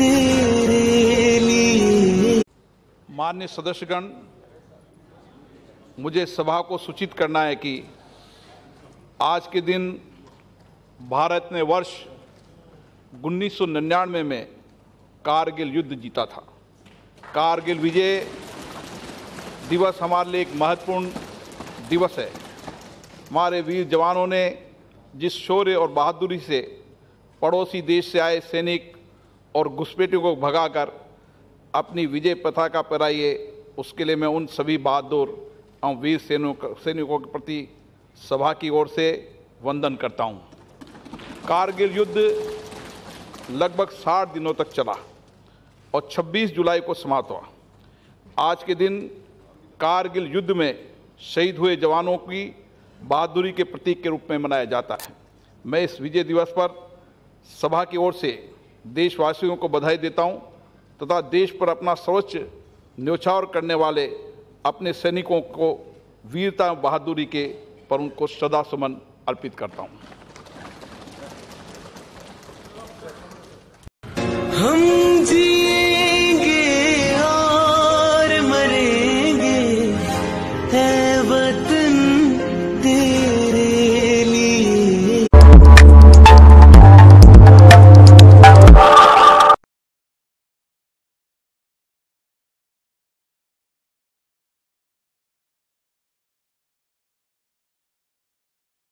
तेरे लिए। मान्य सदस्यगण, मुझे सभा को सूचित करना है कि आज के दिन भारत ने वर्ष उन्नीस सौ निन्यानवे में कारगिल युद्ध जीता था। कारगिल विजय दिवस हमारे लिए एक महत्वपूर्ण दिवस है। हमारे वीर जवानों ने जिस शौर्य और बहादुरी से पड़ोसी देश से आए सैनिक और घुसपैठियों को भगाकर अपनी विजय पताका पहराइए उसके लिए मैं उन सभी बहादुर एवं वीर सैनिकों सैनिकों के प्रति सभा की ओर से वंदन करता हूँ। कारगिल युद्ध लगभग 60 दिनों तक चला और 26 जुलाई को समाप्त हुआ आज के दिन कारगिल युद्ध में शहीद हुए जवानों की बहादुरी के प्रतीक के रूप में मनाया जाता है मैं इस विजय दिवस पर सभा की ओर से देशवासियों को बधाई देता हूँ तथा देश पर अपना सर्वोच्च न्योछावर करने वाले अपने सैनिकों को वीरता बहादुरी के पर उनको सदा सुमन अर्पित करता हूँ। हम जिएँगे और मरेंगे, है